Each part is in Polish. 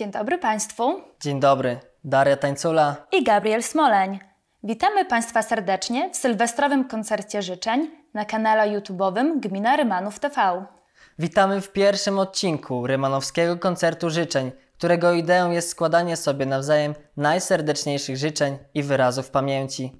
Dzień dobry Państwu Dzień dobry, Daria Tańcula. i Gabriel Smoleń. Witamy Państwa serdecznie w sylwestrowym koncercie życzeń na kanale YouTube'owym Gmina Rymanów TV. Witamy w pierwszym odcinku Rymanowskiego Koncertu Życzeń, którego ideą jest składanie sobie nawzajem najserdeczniejszych życzeń i wyrazów pamięci.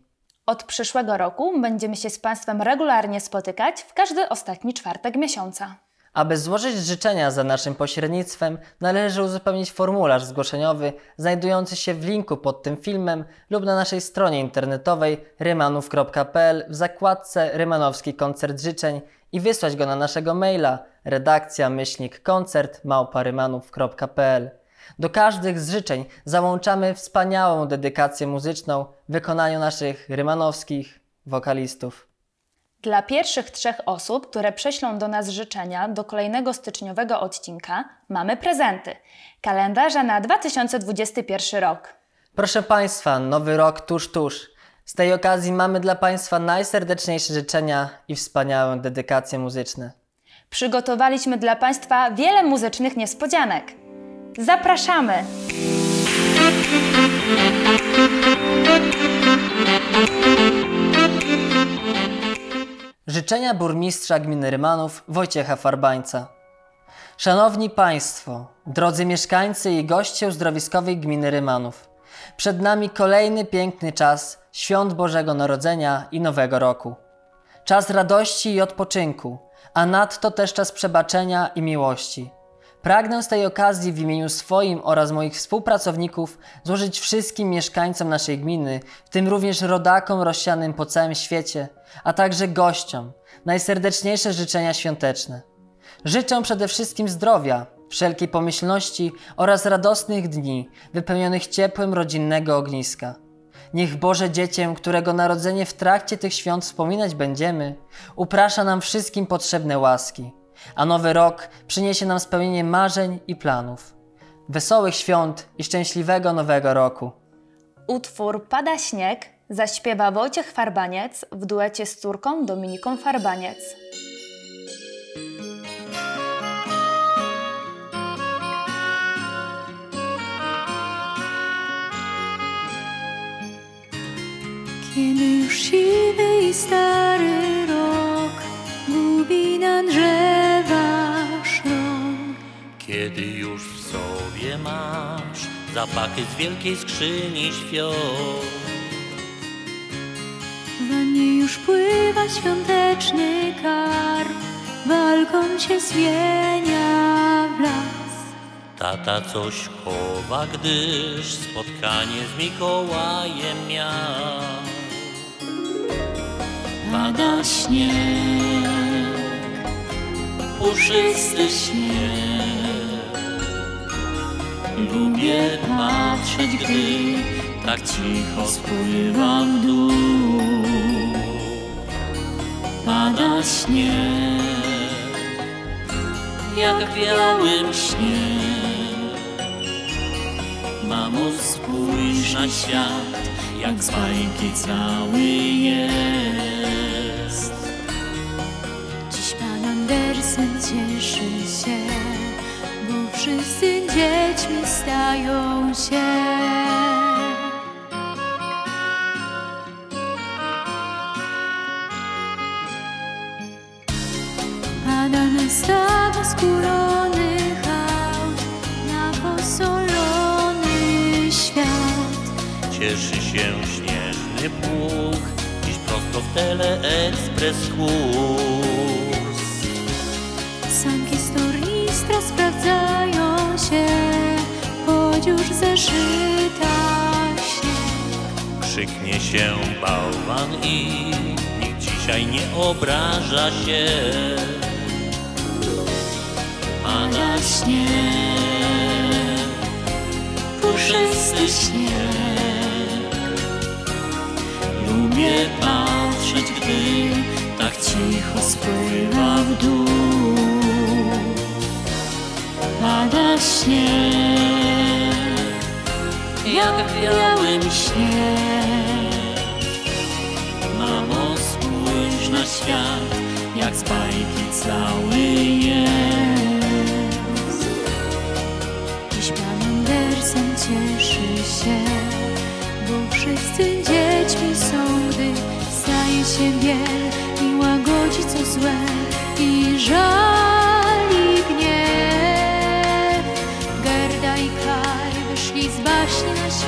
Od przyszłego roku będziemy się z Państwem regularnie spotykać w każdy ostatni czwartek miesiąca. Aby złożyć życzenia za naszym pośrednictwem, należy uzupełnić formularz zgłoszeniowy znajdujący się w linku pod tym filmem lub na naszej stronie internetowej rymanów.pl w zakładce Rymanowski Koncert Życzeń i wysłać go na naszego maila redakcja myślnik koncert małparymanów.pl. Do każdych z życzeń załączamy wspaniałą dedykację muzyczną w wykonaniu naszych rymanowskich wokalistów. Dla pierwszych trzech osób, które prześlą do nas życzenia do kolejnego styczniowego odcinka, mamy prezenty. Kalendarze na 2021 rok. Proszę Państwa, nowy rok tuż, tuż. Z tej okazji mamy dla Państwa najserdeczniejsze życzenia i wspaniałe dedykacje muzyczne. Przygotowaliśmy dla Państwa wiele muzycznych niespodzianek. Zapraszamy! Życzenia burmistrza gminy Rymanów Wojciecha Farbańca. Szanowni Państwo, drodzy mieszkańcy i goście uzdrowiskowej gminy Rymanów, przed nami kolejny piękny czas świąt Bożego Narodzenia i Nowego Roku. Czas radości i odpoczynku, a nadto też czas przebaczenia i miłości. Pragnę z tej okazji w imieniu swoim oraz moich współpracowników złożyć wszystkim mieszkańcom naszej gminy, w tym również rodakom rozsianym po całym świecie, a także gościom, najserdeczniejsze życzenia świąteczne. Życzę przede wszystkim zdrowia, wszelkiej pomyślności oraz radosnych dni wypełnionych ciepłem rodzinnego ogniska. Niech Boże Dziecię, którego narodzenie w trakcie tych świąt wspominać będziemy, uprasza nam wszystkim potrzebne łaski, a nowy rok przyniesie nam spełnienie marzeń i planów. Wesołych świąt i szczęśliwego nowego roku. Utwór Pada śnieg zaśpiewa Wojciech Farbaniec w duecie z córką Dominiką Farbaniec. Kiedy już siwy i stary rok gubi na rąk, Kiedy już w sobie masz zapachy z wielkiej skrzyni świąt, wannie już pływa świąteczny karp, balkon się zmienia w las. tata coś chowa, gdyż spotkanie z Mikołajem miał. Pada śnieg, Puszysty śnieg, lubię patrzeć, gdy tak cicho spływa w dół. Pada śnieg, jak w białym śnie. Mamo, spójrz na świat, jak z bajki cały jest. dziś pan Andersen cieszy się, wszyscy dziećmi stają się. Pada na stawo skóronych aut, na posolony świat. Cieszy się śnieżny pług, dziś prosto w teleekspres kurs. Tornistra sprawdzają się, choć już zeszyta śnieg. Krzyknie się bałwan i nikt dzisiaj nie obraża się. Pada śnieg, puszysty śnieg. Lubię patrzeć, gdy tak cicho spływa w dół. Pada śnieg, jak w białym śnie. Mamo, spójrz na świat, jak z bajki cały jest. Dziś pan Andersen cieszy się, bo wszyscy dziećmi są, gdy staje się biel i łagodzi co złe i żali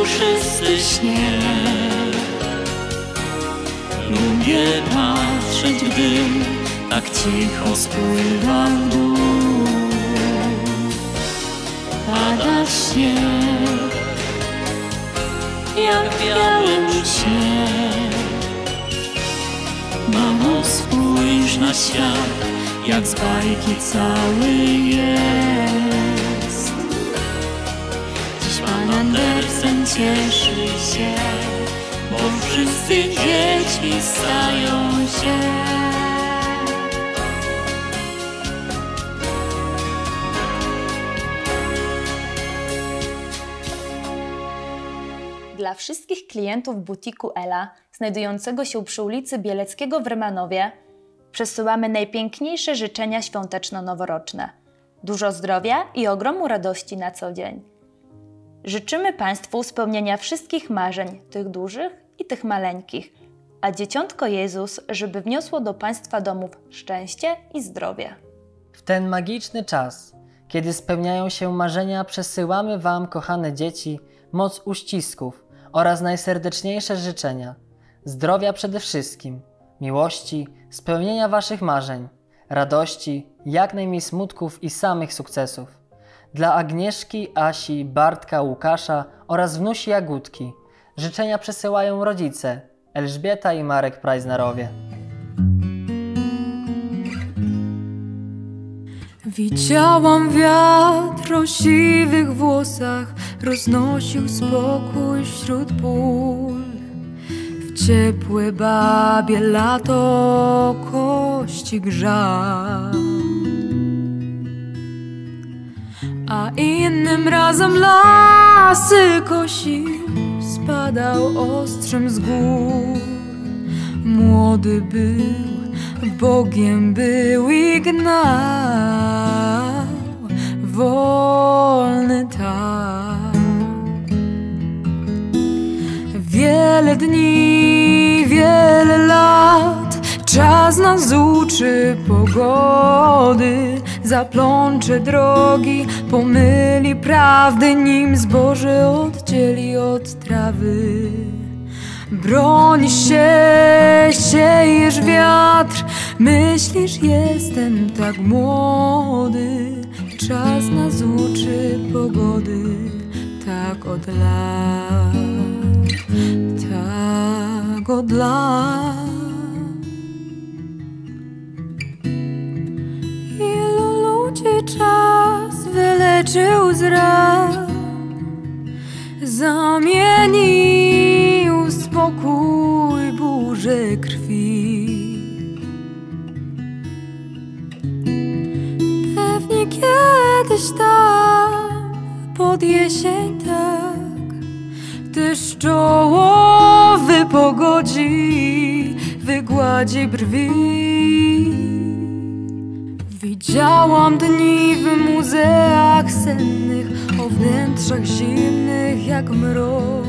puszysty śnieg. Lubię patrzeć, gdy tak cicho spływa w dół. Pada śnieg, jak białym śnie. Mamo, spójrz na świat, jak z bajki cały jest. Andersen cieszy się, bo wszyscy dziećmi stają się. Dla wszystkich klientów butiku Ela, znajdującego się przy ulicy Bieleckiego w Rymanowie, przesyłamy najpiękniejsze życzenia świąteczno-noworoczne. Dużo zdrowia i ogromu radości na co dzień. Życzymy Państwu spełnienia wszystkich marzeń, tych dużych i tych maleńkich, a Dzieciątko Jezus, żeby wniosło do Państwa domów szczęście i zdrowie. W ten magiczny czas, kiedy spełniają się marzenia, przesyłamy Wam, kochane dzieci, moc uścisków oraz najserdeczniejsze życzenia. Zdrowia przede wszystkim, miłości, spełnienia Waszych marzeń, radości, jak najmniej smutków i samych sukcesów. Dla Agnieszki, Asi, Bartka, Łukasza oraz wnusi Jagódki życzenia przesyłają rodzice Elżbieta i Marek Prajznarowie. Widziałam wiatr o siwych włosach, roznosił spokój wśród ból. W ciepłe babie lato kości grzał. A innym razem lasy kosił, spadał ostrzem z gór. Młody był, Bogiem był i gnał wolny tak. Wiele dni, wiele lat, czas nas uczy pogody, zaplącze drogi, pomyli prawdy, nim zboże oddzieli od trawy. Broni się, siejesz wiatr, myślisz jestem tak młody. Czas nas uczy pogody, tak od lat, tak od lat. Ludzi czas wyleczył z ran, zamienił spokój burzę krwi. Pewnie kiedyś tam, pod jesień tak, deszczołowy pogodzi, wygładzi brwi. Widziałam dni w muzeach sennych, o wnętrzach zimnych jak mrok.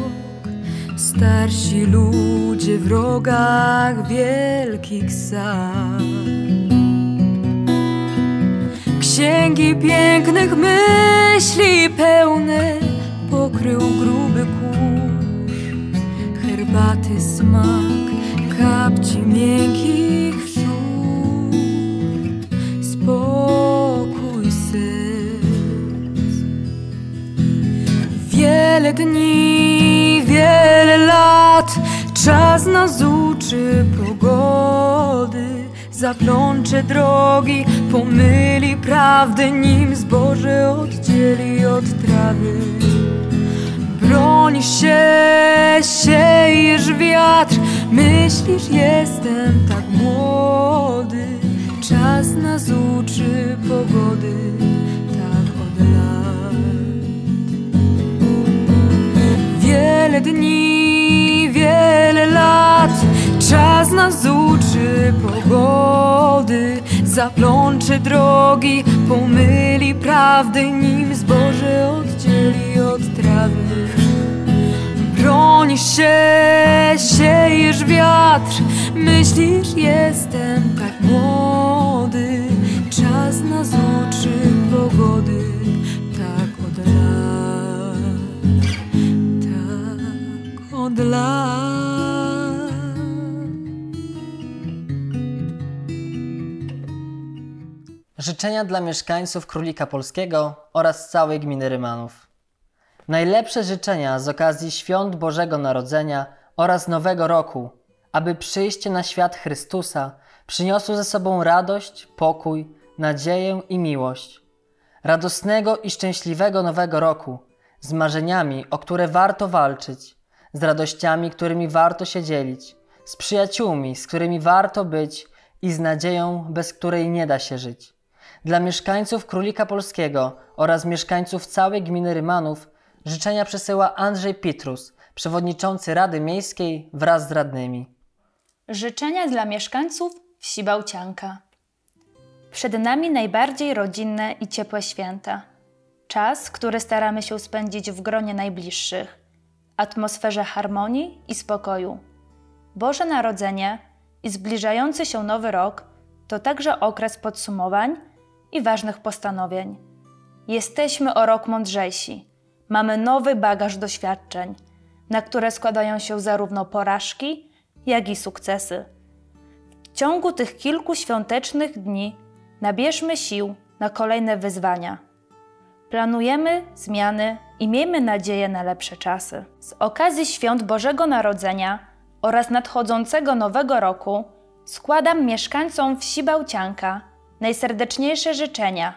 Starsi ludzie w rogach wielkich sal. Księgi pięknych myśli pełne pokrył gruby kurz. Herbaty smak, kapci miękkich Wiele dni, wiele lat, czas nas uczy pogody. Zaplącze drogi, pomyli prawdy, nim zboże oddzieli od trawy. Bronisz się, siejesz wiatr Myślisz, jestem tak młody Czas nas uczy pogody Wiele dni, wiele lat. Czas nas uczy pogody Zaplączy drogi, pomyli prawdy Nim zboże oddzieli od trawy. Bronisz się, siejesz wiatr Myślisz, jestem tak młody. Czas nas uczy pogody Lat Życzenia dla mieszkańców Królika Polskiego oraz całej gminy Rymanów. Najlepsze życzenia z okazji świąt Bożego Narodzenia oraz Nowego Roku, aby przyjście na świat Chrystusa przyniosło ze sobą radość, pokój, nadzieję i miłość. Radosnego i szczęśliwego Nowego Roku, z marzeniami, o które warto walczyć, z radościami, którymi warto się dzielić, z przyjaciółmi, z którymi warto być i z nadzieją, bez której nie da się żyć. Dla mieszkańców Królika Polskiego oraz mieszkańców całej gminy Rymanów życzenia przesyła Andrzej Pitrus, przewodniczący Rady Miejskiej wraz z radnymi. Życzenia dla mieszkańców wsi Bałcianka. Przed nami najbardziej rodzinne i ciepłe święta. Czas, który staramy się spędzić w gronie najbliższych, atmosferze harmonii i spokoju. Boże Narodzenie i zbliżający się Nowy Rok to także okres podsumowań i ważnych postanowień. Jesteśmy o rok mądrzejsi. Mamy nowy bagaż doświadczeń, na które składają się zarówno porażki, jak i sukcesy. W ciągu tych kilku świątecznych dni nabierzmy sił na kolejne wyzwania. Planujemy zmiany i miejmy nadzieję na lepsze czasy. Z okazji świąt Bożego Narodzenia oraz nadchodzącego Nowego Roku składam mieszkańcom wsi Bałcianka najserdeczniejsze życzenia,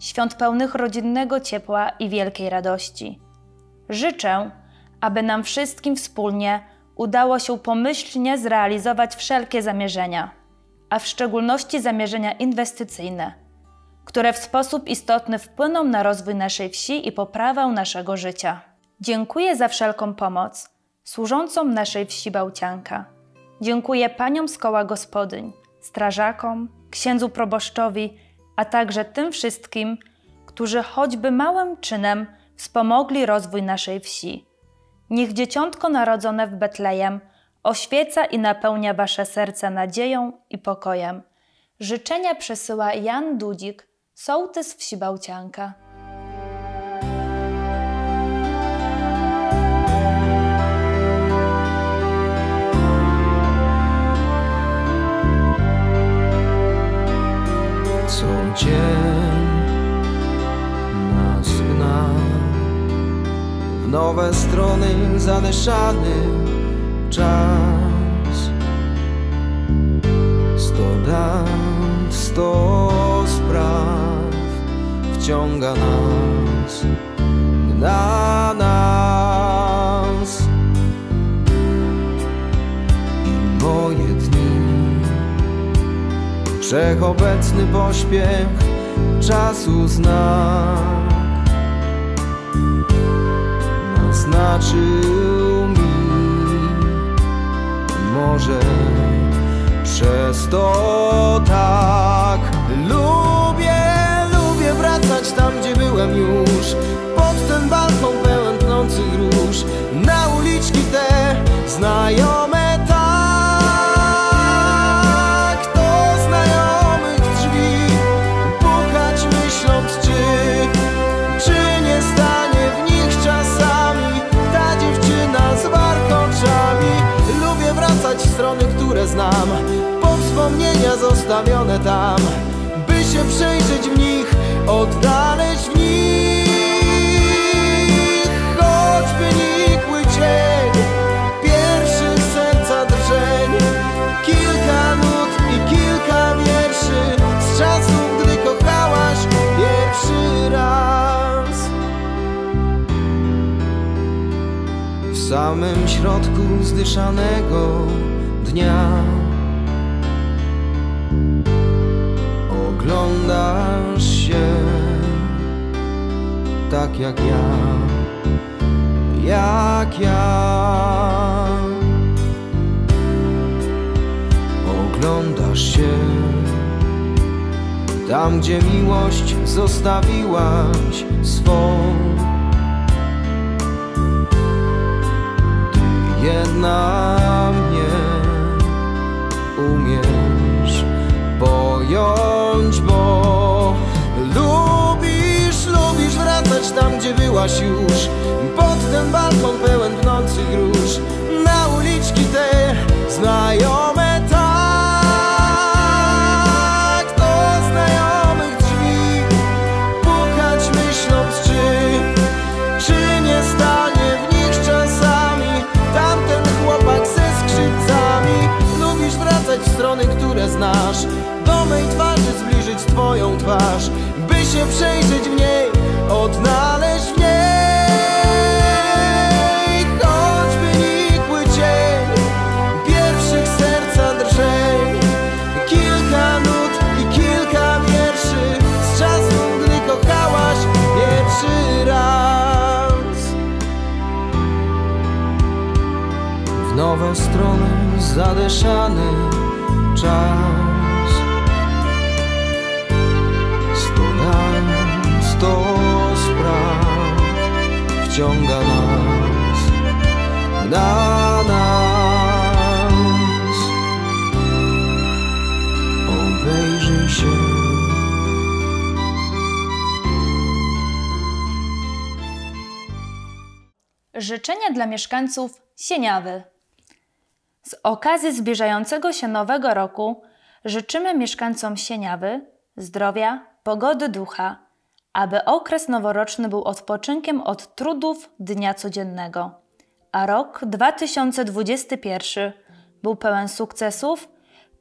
świąt pełnych rodzinnego ciepła i wielkiej radości. Życzę, aby nam wszystkim wspólnie udało się pomyślnie zrealizować wszelkie zamierzenia, a w szczególności zamierzenia inwestycyjne, które w sposób istotny wpłyną na rozwój naszej wsi i poprawę naszego życia. Dziękuję za wszelką pomoc służącą naszej wsi Bałcianka. Dziękuję paniom z koła gospodyń, strażakom, księdzu proboszczowi, a także tym wszystkim, którzy choćby małym czynem wspomogli rozwój naszej wsi. Niech dzieciątko narodzone w Betlejem oświeca i napełnia wasze serca nadzieją i pokojem. Życzenia przesyła Jan Dudzik, sołtys wsi Bałcianka. Co dzień nas gna w nowe strony zamieszany czas. Sto dat, sto spraw wciąga nas, gna nas. I moje dni. Wszechobecny pośpiech czasu znak. Naznaczył mi Może przez to tak Lubię, lubię wracać tam, gdzie byłem już. Pod ten balkon pełen tnących róż Na uliczki te znajome wspomnienia zostawione tam By się przejrzeć w nich Odnaleźć w nich. Choćby nikły cień Pierwszych serca drżeń Kilka nut i kilka wierszy Z czasów, gdy kochałaś pierwszy raz. Samym środku zdyszanego dnia Oglądasz się tak jak ja Jak ja. Oglądasz się tam, gdzie miłość zostawiłaś swą. Ty jedna wracać tam, gdzie byłaś już. Pod ten balkon pełen pnących róż Na uliczki te znajome tak. Do znajomych drzwi Pukać myśląc, czy Czy nie stanie w nich czasami? Tamten chłopak ze skrzypcami. Lubisz wracać w strony, które znasz. Do mej twarzy zbliżyć twoją twarz. By się przejrzeć w niej Odnaleźć w niej. Choćby nikły cień Pierwszych serca drżeń Kilka nut i kilka wierszy Z czasu, gdy kochałaś pierwszy raz W nowe strony zadeszany czas wciąga nas. Na nas. Obejrzyj się. Życzenia dla mieszkańców Sieniawy. Z okazji zbliżającego się nowego roku życzymy mieszkańcom Sieniawy zdrowia, pogody ducha, aby okres noworoczny był odpoczynkiem od trudów dnia codziennego, a rok 2021 był pełen sukcesów,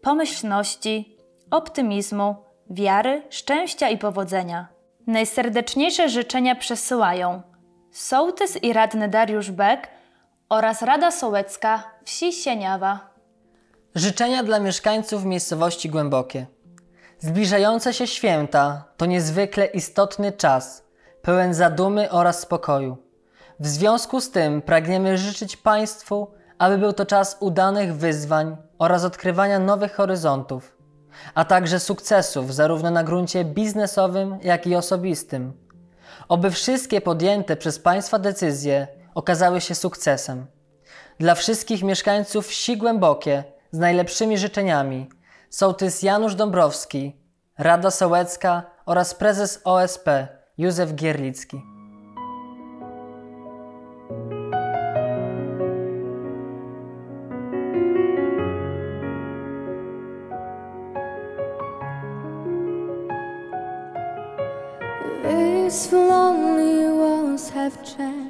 pomyślności, optymizmu, wiary, szczęścia i powodzenia. Najserdeczniejsze życzenia przesyłają sołtys i radny Dariusz Beck oraz Rada Sołecka wsi Sieniawa. Życzenia dla mieszkańców miejscowości Głębokie. Zbliżające się święta to niezwykle istotny czas, pełen zadumy oraz spokoju. W związku z tym pragniemy życzyć Państwu, aby był to czas udanych wyzwań oraz odkrywania nowych horyzontów, a także sukcesów zarówno na gruncie biznesowym, jak i osobistym. Oby wszystkie podjęte przez Państwa decyzje okazały się sukcesem. Dla wszystkich mieszkańców wsi Głębokie z najlepszymi życzeniami sołtys Janusz Dąbrowski, Rada Sołecka oraz prezes OSP Józef Gierlicki. Lonely walls have changed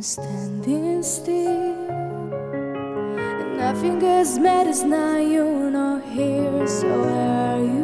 Standing still, and nothing else matters now. You're not here, so where are you?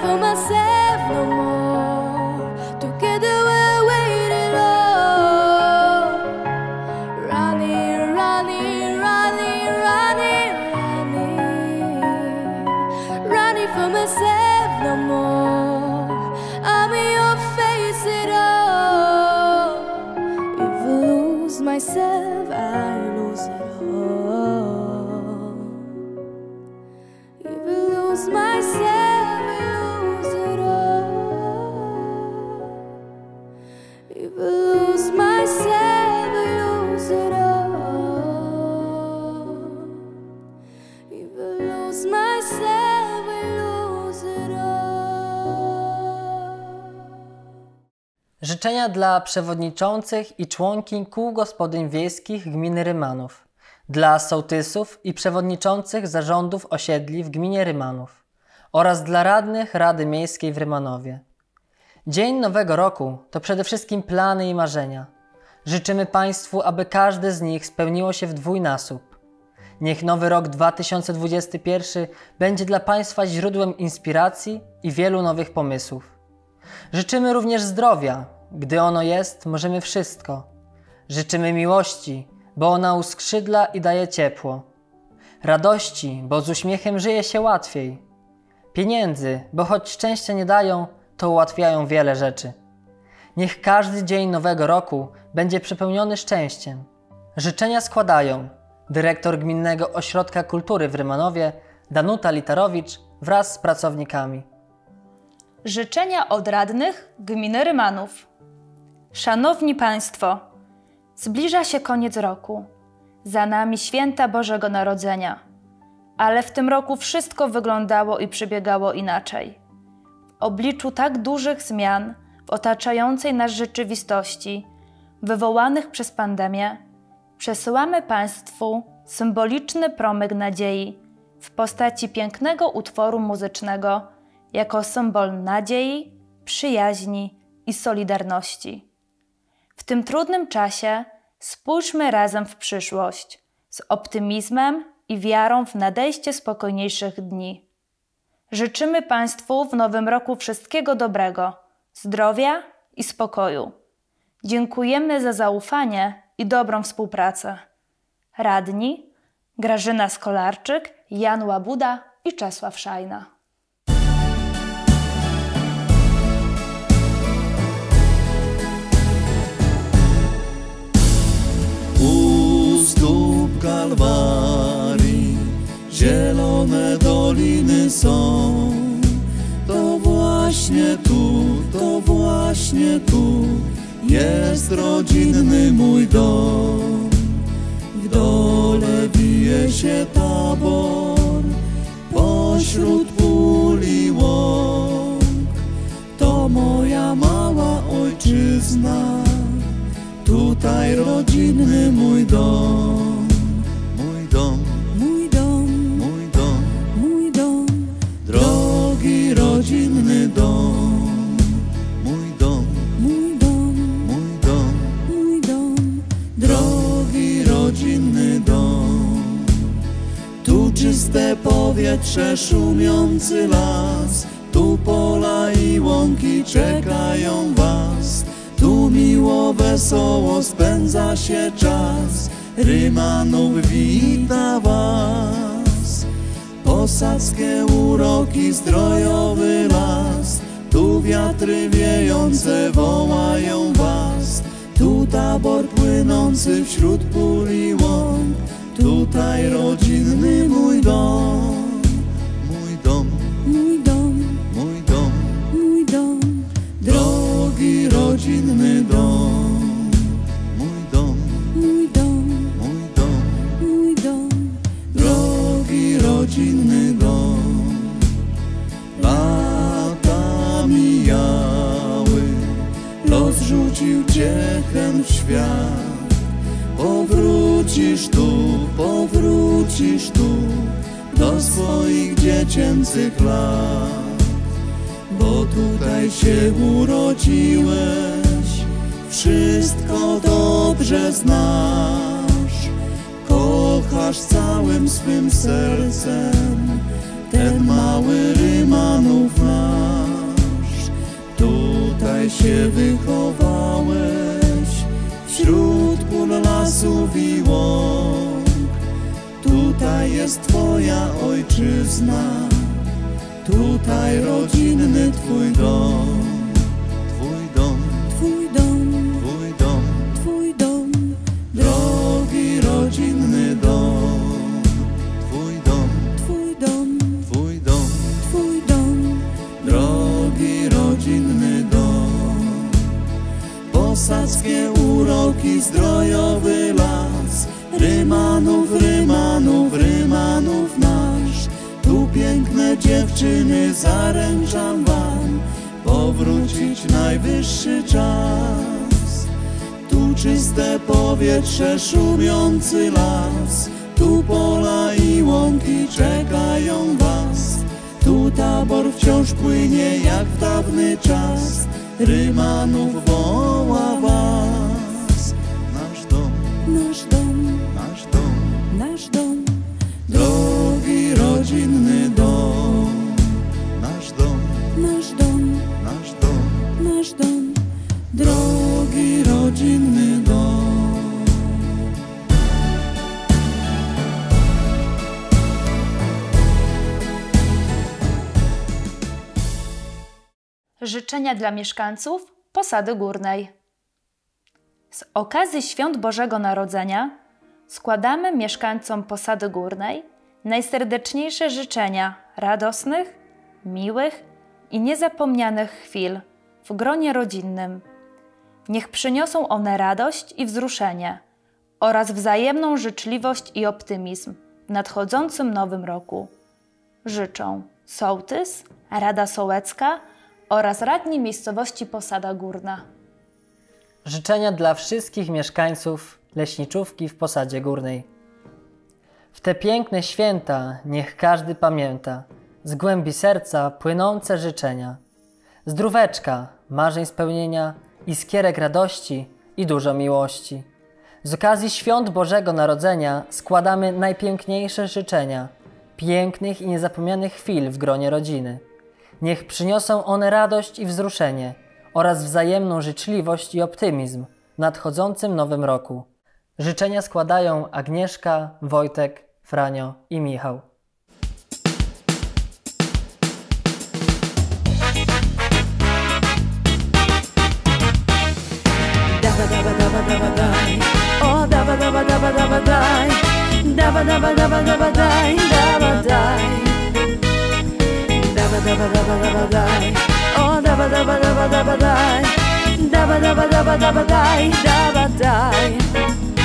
fumaça. Życzenia dla przewodniczących i członkiń kół gospodyń wiejskich gminy Rymanów, dla sołtysów i przewodniczących zarządów osiedli w gminie Rymanów oraz dla radnych Rady Miejskiej w Rymanowie. Dzień Nowego Roku to przede wszystkim plany i marzenia. Życzymy Państwu, aby każdy z nich spełniło się w dwójnasób. Niech nowy rok 2021 będzie dla Państwa źródłem inspiracji i wielu nowych pomysłów. Życzymy również zdrowia. Gdy ono jest, możemy wszystko. Życzymy miłości, bo ona uskrzydla i daje ciepło. Radości, bo z uśmiechem żyje się łatwiej. Pieniędzy, bo choć szczęścia nie dają, to ułatwiają wiele rzeczy. Niech każdy dzień nowego roku będzie przepełniony szczęściem. Życzenia składają dyrektor Gminnego Ośrodka Kultury w Rymanowie Danuta Litarowicz wraz z pracownikami. Życzenia od radnych gminy Rymanów. Szanowni Państwo, zbliża się koniec roku. Za nami święta Bożego Narodzenia. Ale w tym roku wszystko wyglądało i przebiegało inaczej. W obliczu tak dużych zmian w otaczającej nas rzeczywistości, wywołanych przez pandemię, przesyłamy Państwu symboliczny promyk nadziei w postaci pięknego utworu muzycznego jako symbol nadziei, przyjaźni i solidarności. W tym trudnym czasie spójrzmy razem w przyszłość z optymizmem i wiarą w nadejście spokojniejszych dni. Życzymy Państwu w nowym roku wszystkiego dobrego, zdrowia i spokoju. Dziękujemy za zaufanie i dobrą współpracę. Radni Grażyna Skolarczyk, Jan Łabuda i Czesław Szajna. Kalwarii zielone doliny są. To właśnie tu, to właśnie tu jest rodzinny mój dom. W dole bije się tabor pośród pól i łąk. To moja mała ojczyzna. Tutaj rodzinny mój dom, czyste powietrze, szumiący las, tu pola i łąki czekają was. Tu miło, wesoło spędza się czas, Rymanów wita was. Posadzkie uroki, zdrojowy las, tu wiatry wiejące wołają was. Tu tabor płynący wśród pól i łąk, Tutaj rodzinny mój dom. Mój dom. Mój dom. Mój dom. Mój dom. Drogi rodzinny dom. Mój dom. Mój dom. Mój dom. Mój dom. Drogi rodzinny dom. Lata mijały. Los rzucił ciechem w świat. Powrócisz tu, powrócisz tu do swoich dziecięcych lat, bo tutaj się urodziłeś, wszystko dobrze znasz, kochasz całym swym sercem ten mały Rymanów nasz. Tutaj się wychowałeś wśród pól lasów i łąk. Tutaj jest Twoja ojczyzna, tutaj rodzinny Twój dom. Twój dom, Twój dom, Twój dom, Twój dom, drogi rodzinny dom. Twój dom, Twój dom, Twój dom, Twój dom, drogi rodzinny. Posadzkie uroki, zdrojowy las, Rymanów, Rymanów, Rymanów nasz. Tu piękne dziewczyny, zaręczam wam, powrócić najwyższy czas. Tu czyste powietrze, szumiący las, tu pola i łąki czekają was. Tu tabor wciąż płynie jak w dawny czas, Rymanów woła rodzinny dom. Nasz dom, nasz dom, nasz dom, nasz dom. drogi rodzinny dom. Życzenia dla mieszkańców Posady Górnej. Z okazji Świąt Bożego Narodzenia składamy mieszkańcom Posady Górnej najserdeczniejsze życzenia radosnych, miłych i niezapomnianych chwil w gronie rodzinnym. Niech przyniosą one radość i wzruszenie oraz wzajemną życzliwość i optymizm w nadchodzącym nowym roku. Życzą Sołtys, Rada Sołecka oraz radni miejscowości Posada Górna. Życzenia dla wszystkich mieszkańców leśniczówki w Posadzie Górnej. W te piękne święta niech każdy pamięta z głębi serca płynące życzenia. Zdróweczka, marzeń spełnienia, iskierek radości i dużo miłości. Z okazji świąt Bożego Narodzenia składamy najpiękniejsze życzenia, pięknych i niezapomnianych chwil w gronie rodziny. Niech przyniosą one radość i wzruszenie oraz wzajemną życzliwość i optymizm w nadchodzącym nowym roku. Życzenia składają Agnieszka, Wojtek, Franio i Michał. Daj.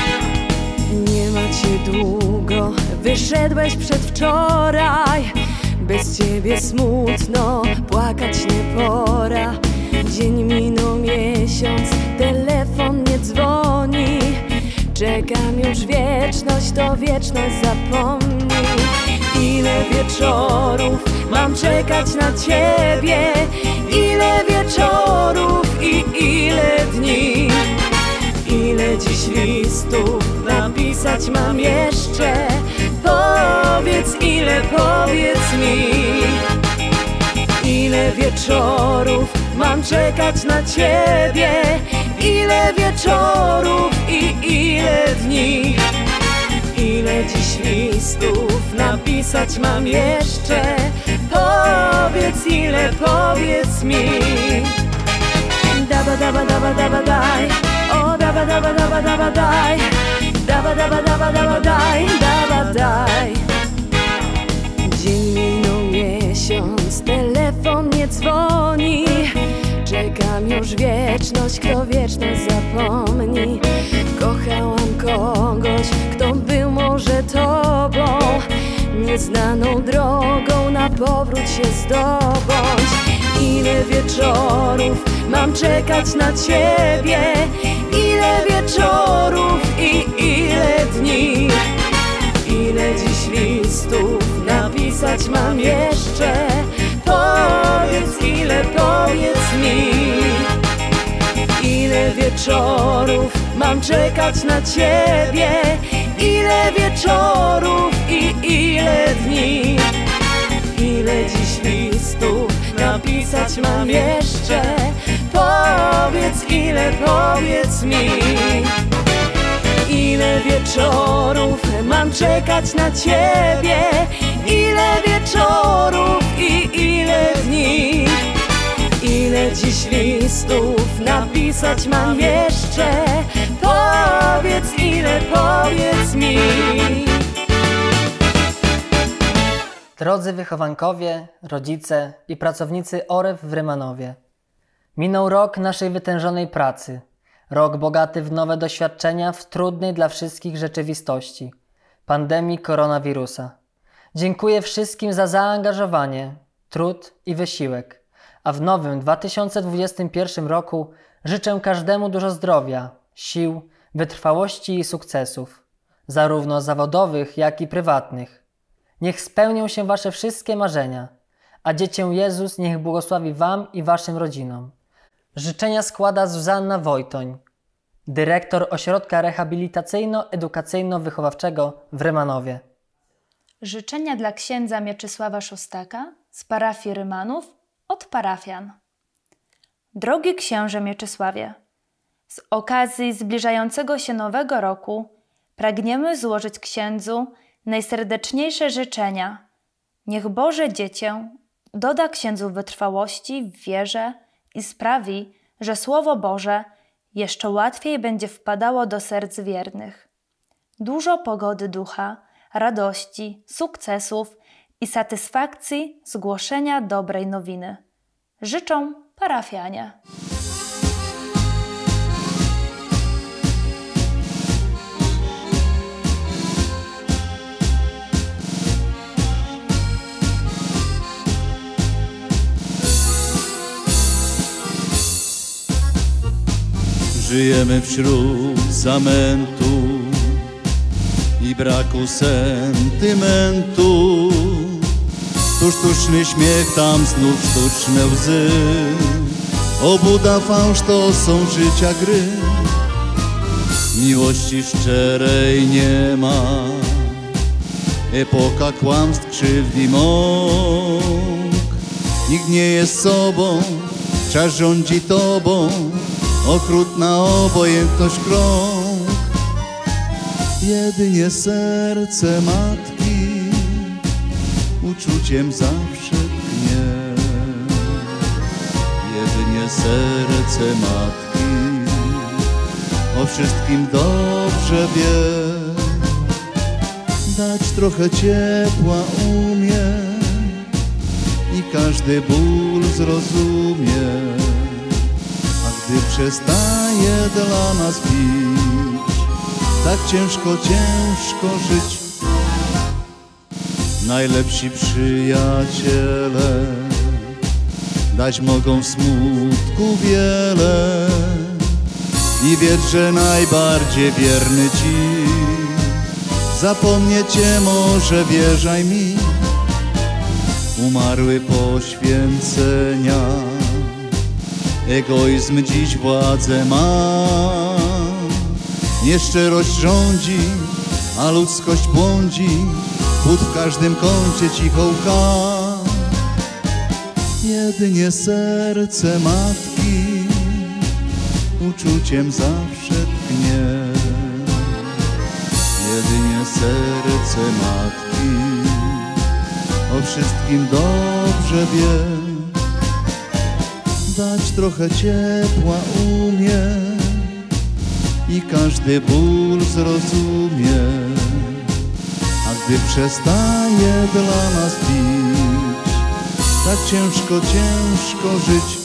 Nie macie długo, wyszedłeś przedwczoraj. Bez ciebie smutno, płakać nie pora. Dzień minął miesiąc, telefon nie dzwoni. Czekam już wieczność, to wieczność zapomni. Ile wieczorów mam czekać na ciebie? Ile wieczorów i ile dni? Ile dziś listów napisać mam jeszcze? Powiedz ile, powiedz mi Ile wieczorów mam czekać na ciebie? Ile wieczorów i ile dni? Ile dziś listów napisać mam jeszcze? Powiedz ile, powiedz mi Daba daba daba daba daj daba daba daba daba daj Daba daba daba daba daj Daba daj Dzień minął miesiąc Telefon nie dzwoni. Czekam już wieczność Kto wieczność zapomni. Kochałam kogoś Kto był może tobą. Nieznaną drogą na powrót się zdobądź. Ile wieczorów mam czekać na Ciebie Ile wieczorów i ile dni. Ile dziś listów napisać mam jeszcze? Powiedz ile, powiedz mi. Ile wieczorów mam czekać na Ciebie? Ile wieczorów i ile dni? Ile dziś listów napisać mam jeszcze Powiedz ile, powiedz mi Ile wieczorów mam czekać na Ciebie? Ile wieczorów i ile dni? Ile dziś listów napisać mam jeszcze? Powiedz ile, powiedz mi. Drodzy wychowankowie, rodzice i pracownicy OREF w Rymanowie. Minął rok naszej wytężonej pracy. Rok bogaty w nowe doświadczenia w trudnej dla wszystkich rzeczywistości pandemii koronawirusa. Dziękuję wszystkim za zaangażowanie, trud i wysiłek. A w nowym 2021 roku życzę każdemu dużo zdrowia, sił, wytrwałości i sukcesów, zarówno zawodowych, jak i prywatnych. Niech spełnią się Wasze wszystkie marzenia, a Dziecię Jezus niech błogosławi Wam i Waszym rodzinom. Życzenia składa Zuzanna Wojtoń, dyrektor Ośrodka Rehabilitacyjno-Edukacyjno-Wychowawczego w Rymanowie. Życzenia dla księdza Mieczysława Szostaka z parafii Rymanów od parafian. Drogi księże Mieczysławie, z okazji zbliżającego się nowego roku pragniemy złożyć księdzu najserdeczniejsze życzenia. Niech Boże Dziecię doda księdzu wytrwałości w wierze i sprawi, że Słowo Boże jeszcze łatwiej będzie wpadało do serc wiernych. Dużo pogody ducha, radości, sukcesów i satysfakcji z dobrej nowiny. Życzą parafianie. Żyjemy wśród zamętu i braku sentymentu. Tu sztuczny śmiech, tam znów sztuczne łzy. Obuda fałsz to są życia gry. Miłości szczerej nie ma. Epoka kłamstw, krzywd i mąk. Nikt nie jest sobą, czas rządzi tobą. Okrutna obojętność krąg. Jedynie serce matki Uczuciem zawsze tnie. Jedynie serce matki O wszystkim dobrze wie. Dać trochę ciepła umie I każdy ból zrozumie gdy przestaje dla nas pić, tak ciężko, ciężko żyć. Najlepsi przyjaciele dać mogą w smutku wiele i wiedz, że najbardziej wierny ci zapomnieć cię może, wierzaj mi, umarły poświęcenia Egoizm dziś władzę ma. Nieszczerość rządzi, a ludzkość błądzi. But w każdym kącie cicho łka. Jedynie serce matki Uczuciem zawsze tknie Jedynie serce matki O wszystkim dobrze wie trochę ciepła umie i każdy ból zrozumie. A gdy przestaje dla nas bić, tak ciężko, ciężko żyć,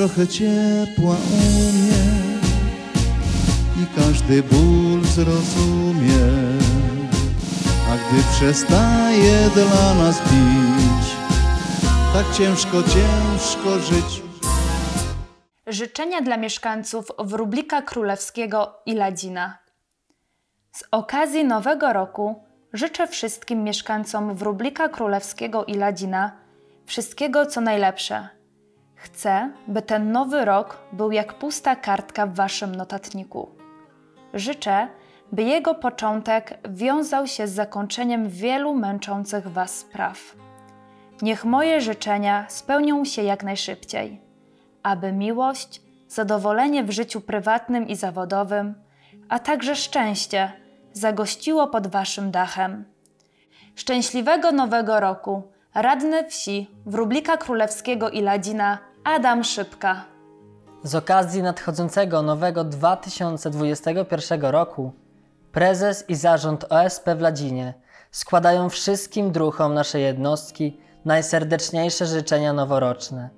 trochę ciepła umie i każdy ból zrozumie. A gdy przestaje dla nas bić, tak ciężko, ciężko żyć. Życzenia dla mieszkańców Wróblika Królewskiego i Ladzina. Z okazji Nowego Roku życzę wszystkim mieszkańcom Wróblika Królewskiego i Ladzina wszystkiego co najlepsze. Chcę, by ten nowy rok był jak pusta kartka w waszym notatniku. Życzę, by jego początek wiązał się z zakończeniem wielu męczących was spraw. Niech moje życzenia spełnią się jak najszybciej, aby miłość, zadowolenie w życiu prywatnym i zawodowym, a także szczęście zagościło pod waszym dachem. Szczęśliwego Nowego Roku! Radny wsi Wróblika Królewskiego i Ladzina Adam Szybka. Z okazji nadchodzącego nowego 2021 roku prezes i zarząd OSP w Ladzinie składają wszystkim druhom naszej jednostki najserdeczniejsze życzenia noworoczne.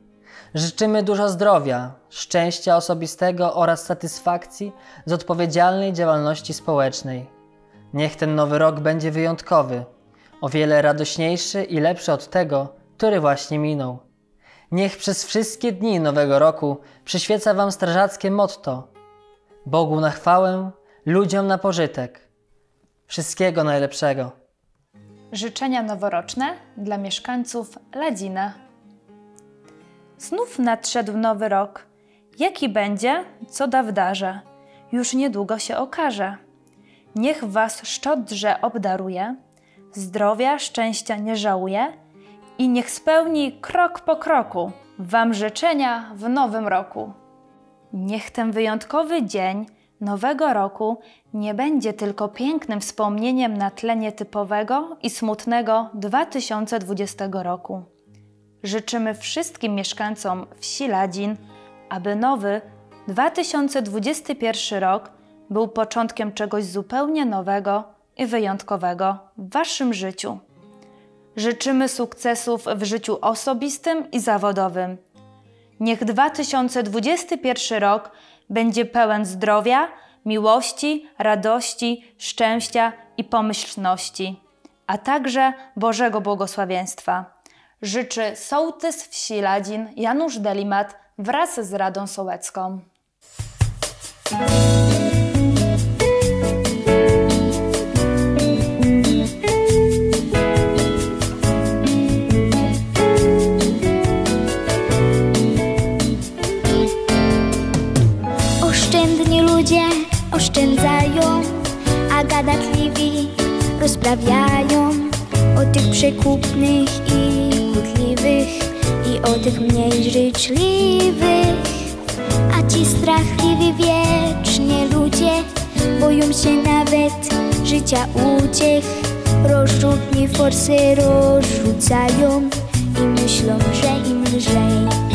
Życzymy dużo zdrowia, szczęścia osobistego oraz satysfakcji z odpowiedzialnej działalności społecznej. Niech ten nowy rok będzie wyjątkowy, o wiele radośniejszy i lepszy od tego, który właśnie minął. Niech przez wszystkie dni nowego roku przyświeca Wam strażackie motto: Bogu na chwałę, ludziom na pożytek. Wszystkiego najlepszego. Życzenia noworoczne dla mieszkańców Ladzina. Znów nadszedł nowy rok. Jaki będzie, co da w darze, już niedługo się okaże. Niech Was szczodrze obdaruje, zdrowia, szczęścia nie żałuje i niech spełni krok po kroku Wam życzenia w nowym roku. Niech ten wyjątkowy dzień nowego roku nie będzie tylko pięknym wspomnieniem na tle nietypowego i smutnego 2020 roku. Życzymy wszystkim mieszkańcom wsi Ladzin, aby nowy 2021 rok był początkiem czegoś zupełnie nowego i wyjątkowego w Waszym życiu. Życzymy sukcesów w życiu osobistym i zawodowym. Niech 2021 rok będzie pełen zdrowia, miłości, radości, szczęścia i pomyślności, a także Bożego błogosławieństwa. Życzy sołtys wsi Ladzin Janusz Delimat wraz z Radą Sołecką. Rozprawiają o tych przekupnych i kłótliwych i o tych mniej życzliwych. A ci strachliwi wiecznie ludzie boją się nawet życia uciech. Rozrzutni forsy rozrzucają i myślą, że im lżej.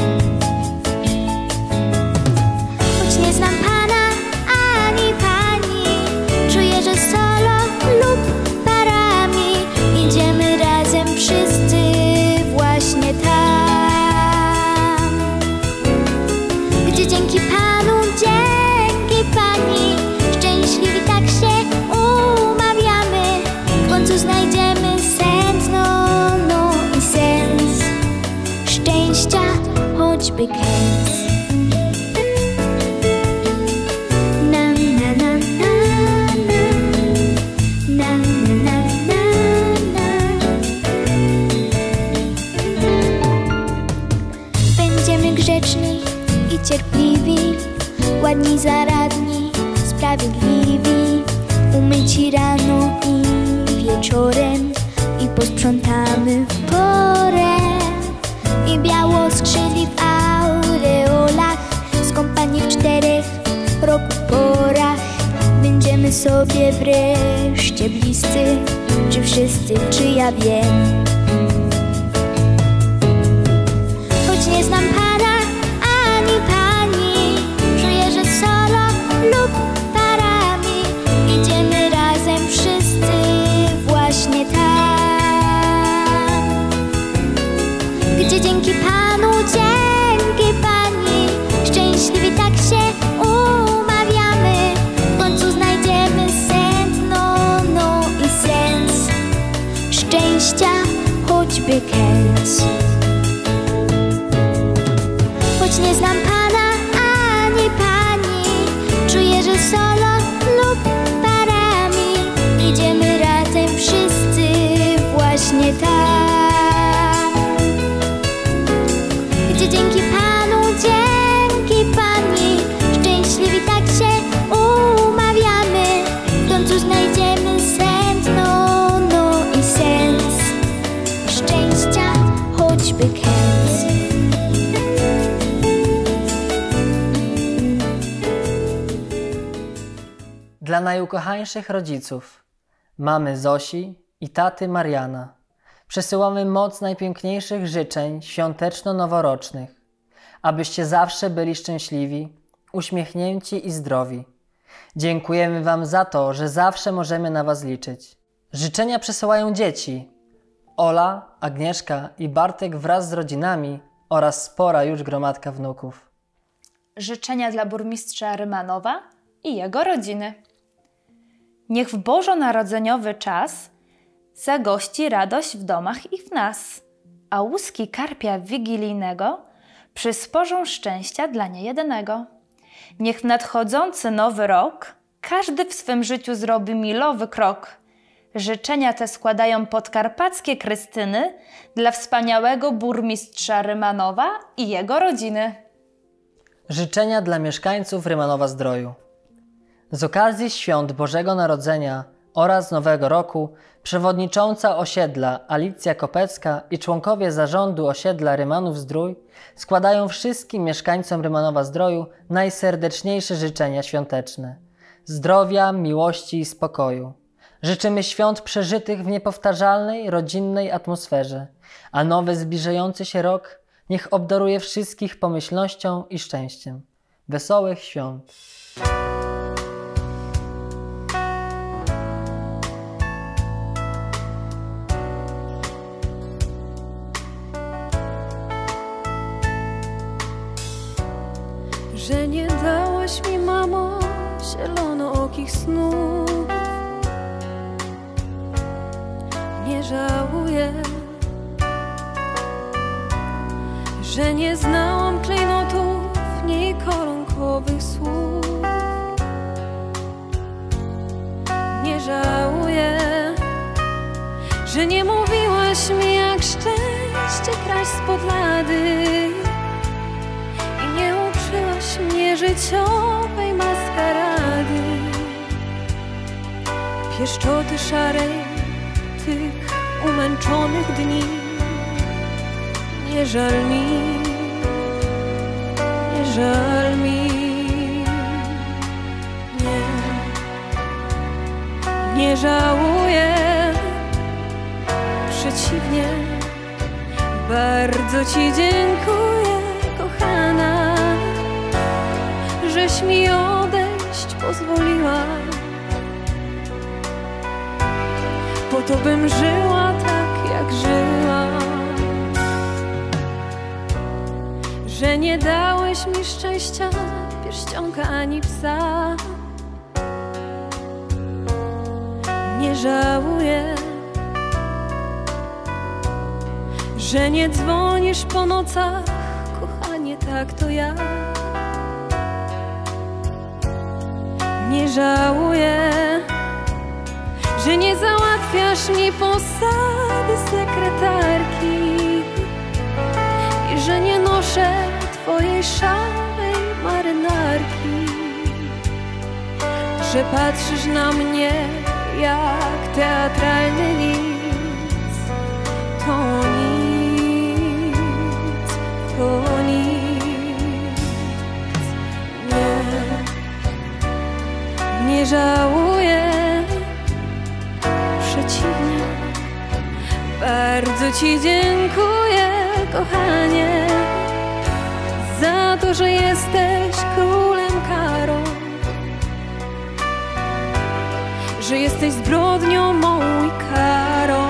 Najukochańszych rodziców, mamy Zosi i taty Mariana, przesyłamy moc najpiękniejszych życzeń świąteczno-noworocznych, abyście zawsze byli szczęśliwi, uśmiechnięci i zdrowi. Dziękujemy Wam za to, że zawsze możemy na Was liczyć. Życzenia przesyłają dzieci Ola, Agnieszka i Bartek wraz z rodzinami oraz spora już gromadka wnuków. Życzenia dla burmistrza Rymanowa i jego rodziny. Niech w bożonarodzeniowy czas zagości radość w domach i w nas, a łuski karpia wigilijnego przysporzą szczęścia dla niejednego. Niech w nadchodzący nowy rok każdy w swym życiu zrobi milowy krok. Życzenia te składają podkarpackie Krystyny dla wspaniałego burmistrza Rymanowa i jego rodziny. Życzenia dla mieszkańców Rymanowa Zdroju. Z okazji świąt Bożego Narodzenia oraz Nowego Roku przewodnicząca osiedla Alicja Kopecka i członkowie zarządu osiedla Rymanów Zdrój składają wszystkim mieszkańcom Rymanowa Zdroju najserdeczniejsze życzenia świąteczne. Zdrowia, miłości i spokoju. Życzymy świąt przeżytych w niepowtarzalnej, rodzinnej atmosferze, a nowy zbliżający się rok niech obdaruje wszystkich pomyślnością i szczęściem. Wesołych świąt! Zielonookich snów. Nie żałuję, że nie znałam klejnotów, ni koronkowych słów. Nie żałuję, że nie mówiłaś mi, jak szczęście kraść spod lady i nie uczyłaś mnie życiowej Pieszczoty szarej tych umęczonych dni. Nie żal mi, nie żal mi, nie, nie żałuję. Przeciwnie, bardzo Ci dziękuję, kochana, żeś mi odejść pozwoliła. Po to bym żyła tak, jak żyła. Że nie dałeś mi szczęścia, pierścionka ani psa. Nie żałuję, że nie dzwonisz po nocach, kochanie, tak to ja. Nie żałuję, że nie załatwiasz mi posady sekretarki i że nie noszę twojej szarej marynarki, że patrzysz na mnie jak teatralny nic. To nic, to nic. Nie, nie żałuję. Bardzo Ci dziękuję, kochanie, za to, że jesteś królem karą, że jesteś zbrodnią mą i karą,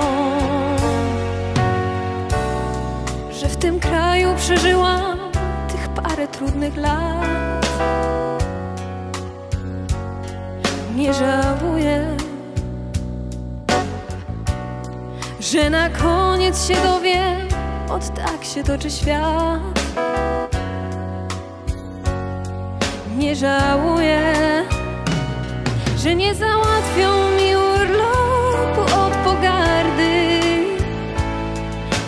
że w tym kraju przeżyłam tych parę trudnych lat. Nie żałuję. Że na koniec się dowiem, od tak się toczy świat. nie żałuję, że nie załatwią mi urlopu od pogardy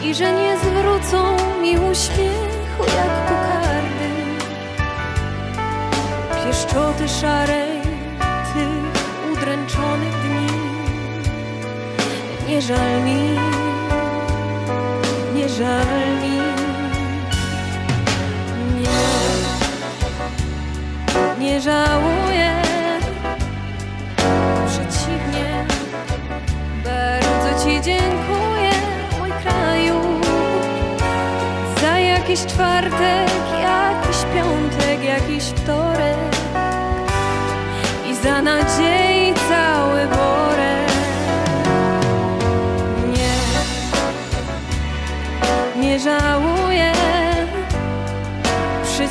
i że nie zwrócą mi uśmiechu jak kokardy. Pieszczoty szarej żal mi, nie żal mi. Nie, nie żałuję. Przeciwnie, bardzo Ci dziękuję, mój kraju. Za jakiś czwartek, jakiś piątek, jakiś wtorek i za nadziei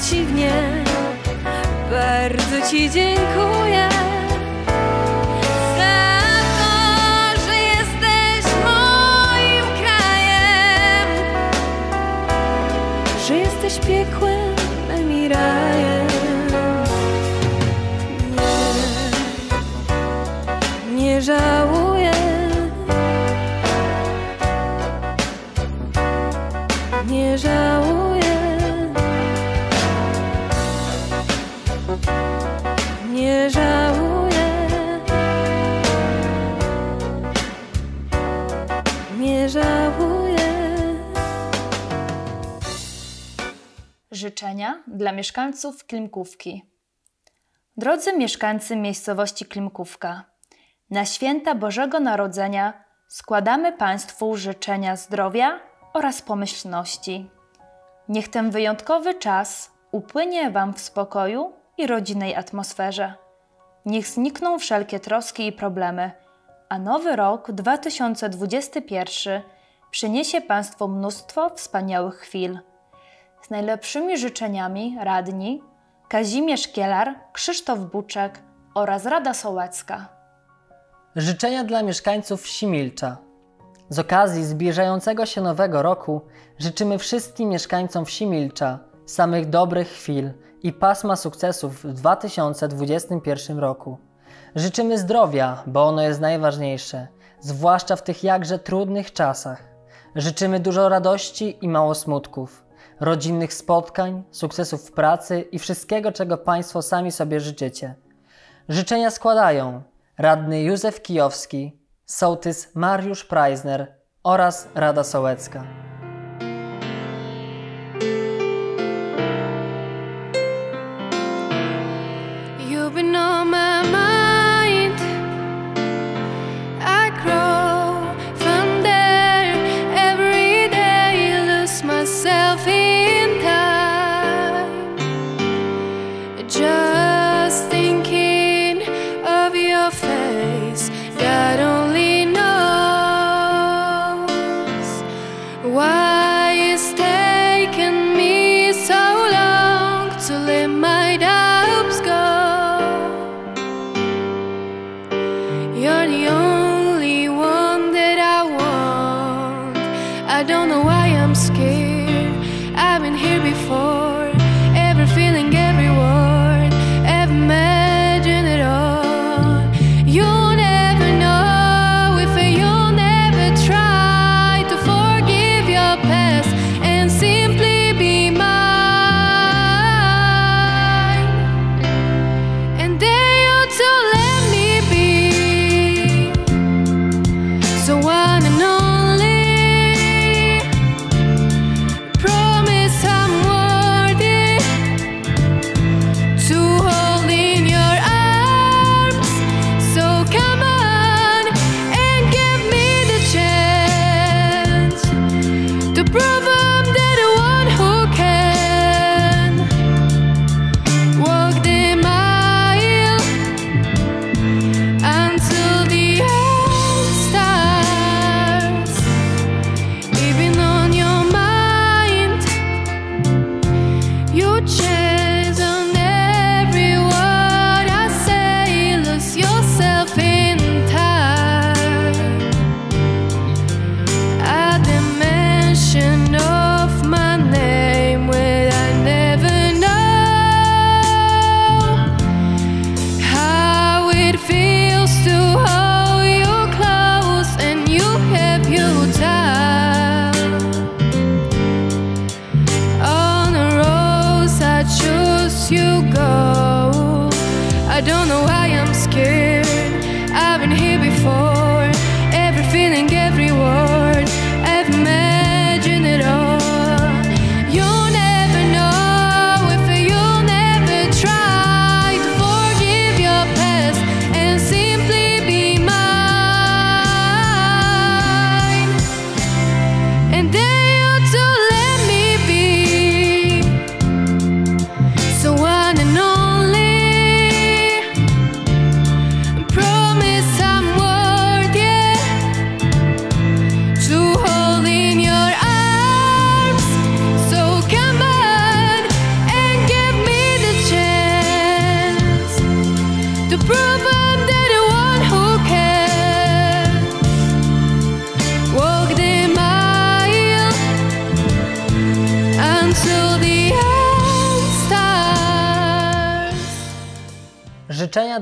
przeciwnie, bardzo Ci dziękuję. Dla mieszkańców Klimkówki. Drodzy mieszkańcy miejscowości Klimkówka, na święta Bożego Narodzenia składamy Państwu życzenia zdrowia oraz pomyślności. Niech ten wyjątkowy czas upłynie Wam w spokoju i rodzinnej atmosferze. Niech znikną wszelkie troski i problemy, a nowy rok 2021 przyniesie Państwu mnóstwo wspaniałych chwil. Z najlepszymi życzeniami radni Kazimierz Kielar, Krzysztof Buczek oraz Rada Sołecka. Życzenia dla mieszkańców Similcza. Z okazji zbliżającego się nowego roku życzymy wszystkim mieszkańcom Similcza samych dobrych chwil i pasma sukcesów w 2021 roku. Życzymy zdrowia, bo ono jest najważniejsze, zwłaszcza w tych jakże trudnych czasach. Życzymy dużo radości i mało smutków, rodzinnych spotkań, sukcesów w pracy i wszystkiego, czego Państwo sami sobie życzycie. Życzenia składają radny Józef Kijowski, sołtys Mariusz Preisner oraz Rada Sołecka.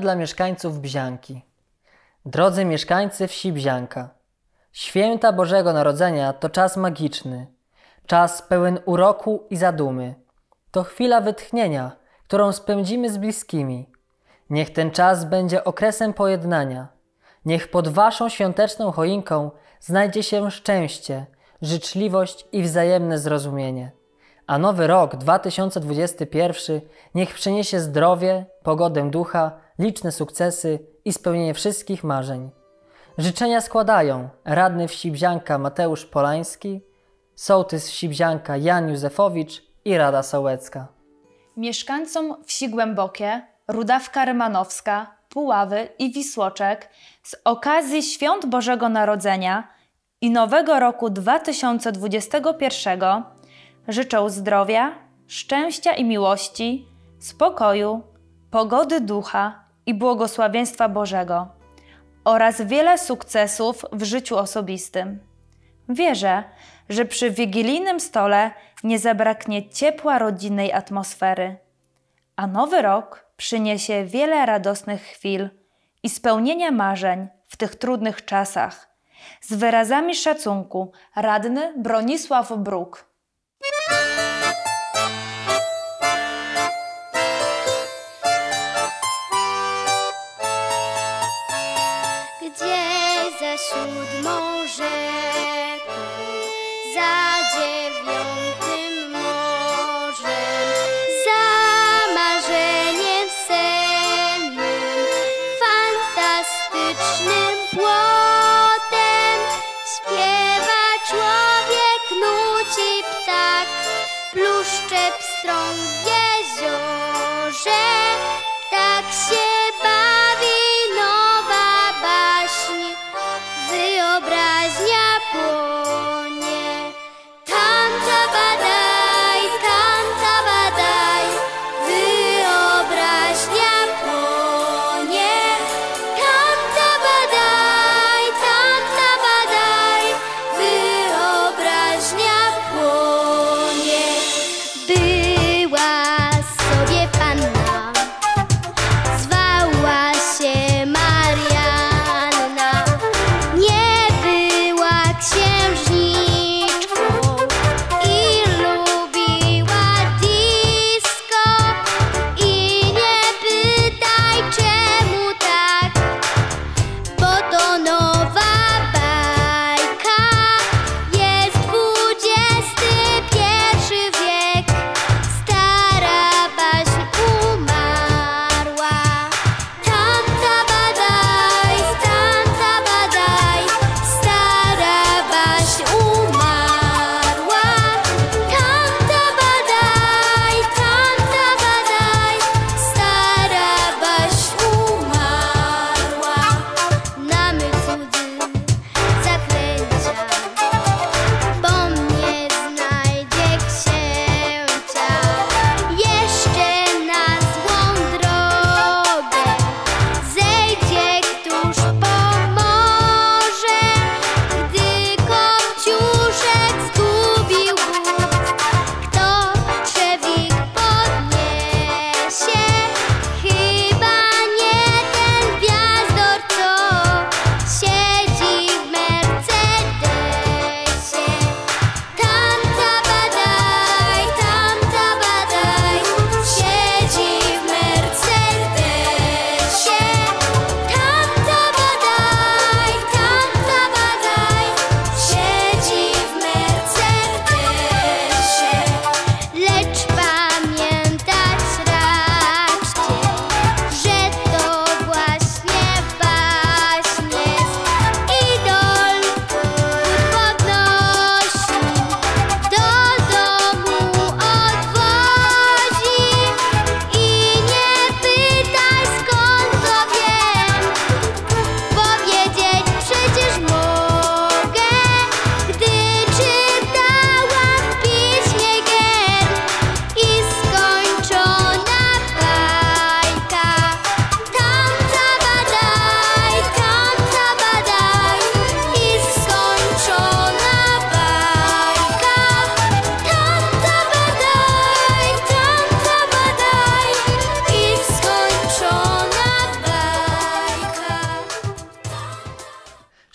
Dla mieszkańców Bzianki. Drodzy mieszkańcy wsi Bzianka, święta Bożego Narodzenia to czas magiczny, czas pełen uroku i zadumy. To chwila wytchnienia, którą spędzimy z bliskimi. Niech ten czas będzie okresem pojednania. Niech pod Waszą świąteczną choinką znajdzie się szczęście, życzliwość i wzajemne zrozumienie. A nowy rok 2021 niech przyniesie zdrowie, pogodę ducha, liczne sukcesy i spełnienie wszystkich marzeń. Życzenia składają radny wsi Bzianka Mateusz Polański, sołtys wsi Bzianka Jan Józefowicz i Rada Sołecka. Mieszkańcom wsi Głębokie, Rudawka Rymanowska, Puławy i Wisłoczek z okazji Świąt Bożego Narodzenia i Nowego Roku 2021 życzą zdrowia, szczęścia i miłości, spokoju, pogody ducha i błogosławieństwa Bożego oraz wiele sukcesów w życiu osobistym. Wierzę, że przy wigilijnym stole nie zabraknie ciepła rodzinnej atmosfery, a nowy rok przyniesie wiele radosnych chwil i spełnienia marzeń w tych trudnych czasach. Z wyrazami szacunku radny Bronisław Bruk. Gdzieś za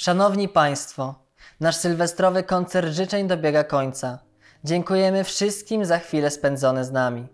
Szanowni Państwo, nasz sylwestrowy koncert życzeń dobiega końca. Dziękujemy wszystkim za chwilę spędzone z nami.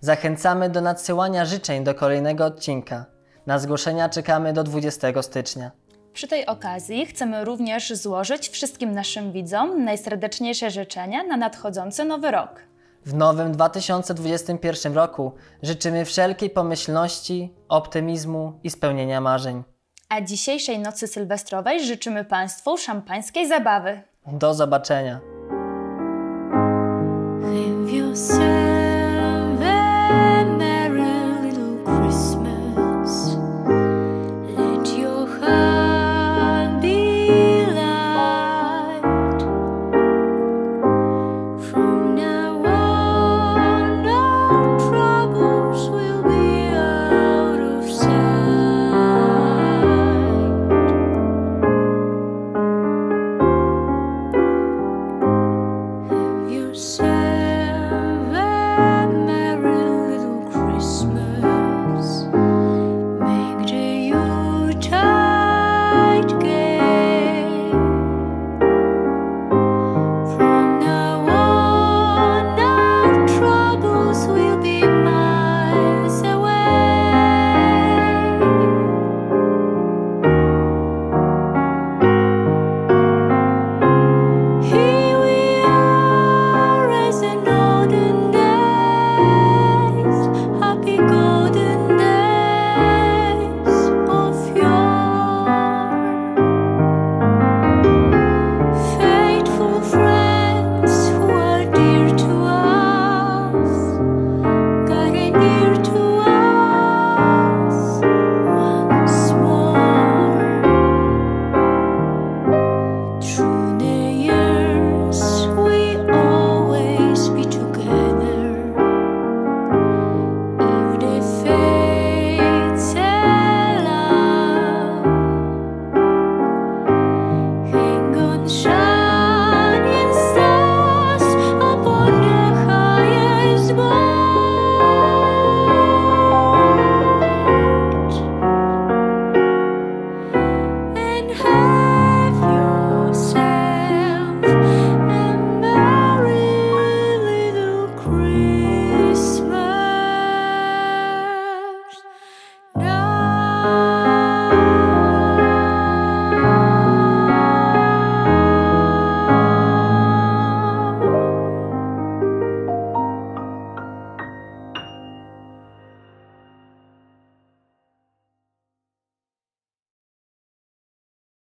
Zachęcamy do nadsyłania życzeń do kolejnego odcinka. Na zgłoszenia czekamy do 20 stycznia. Przy tej okazji chcemy również złożyć wszystkim naszym widzom najserdeczniejsze życzenia na nadchodzący nowy rok. W nowym 2021 roku życzymy wszelkiej pomyślności, optymizmu i spełnienia marzeń. A dzisiejszej nocy sylwestrowej życzymy Państwu szampańskiej zabawy. Do zobaczenia.